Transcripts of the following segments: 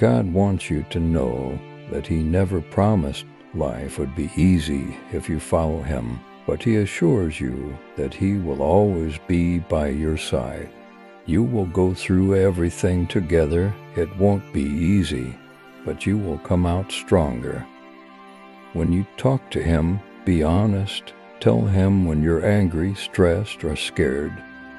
God wants you to know that He never promised life would be easy if you follow Him, but He assures you that He will always be by your side. You will go through everything together. It won't be easy, but you will come out stronger. When you talk to Him, be honest. Tell Him when you're angry, stressed, or scared.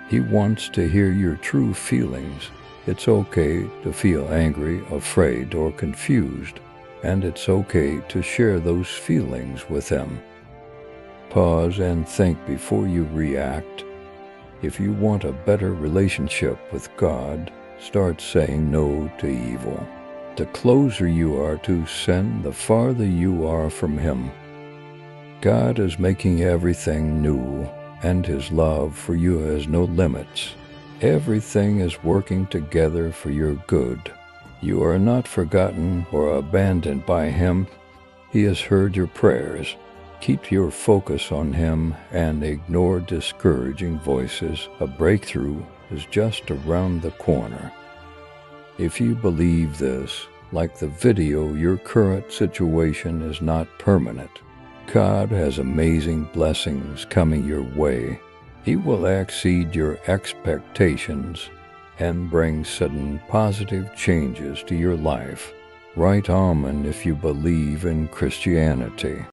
He wants to hear your true feelings. It's okay to feel angry, afraid, or confused, and it's okay to share those feelings with them. Pause and think before you react. If you want a better relationship with God, start saying no to evil. The closer you are to sin, the farther you are from Him. God is making everything new, and His love for you has no limits. Everything is working together for your good. You are not forgotten or abandoned by Him. He has heard your prayers. Keep your focus on Him and ignore discouraging voices. A breakthrough is just around the corner. If you believe this, like the video, your current situation is not permanent. God has amazing blessings coming your way. He will exceed your expectations and bring sudden positive changes to your life. Write Amen if you believe in Christianity.